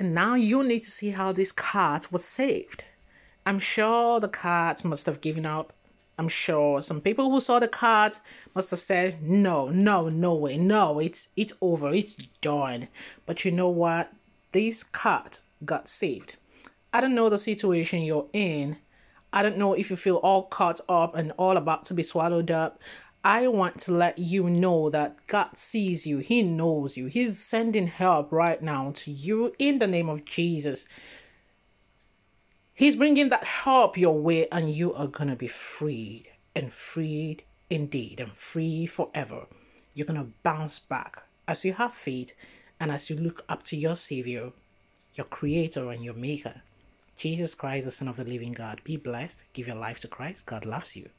And now you need to see how this cat was saved. I'm sure the cat must have given up. I'm sure some people who saw the cat must have said, "No, no, no way, no, it's it's over, it's done." But you know what? This cat got saved. I don't know the situation you're in. I don't know if you feel all caught up and all about to be swallowed up. I want to let you know that God sees you. He knows you. He's sending help right now to you in the name of Jesus. He's bringing that help your way, and you are going to be freed and freed indeed and free forever. You're going to bounce back as you have faith and as you look up to your Savior, your Creator, and your Maker. Jesus Christ, the Son of the living God. Be blessed. Give your life to Christ. God loves you.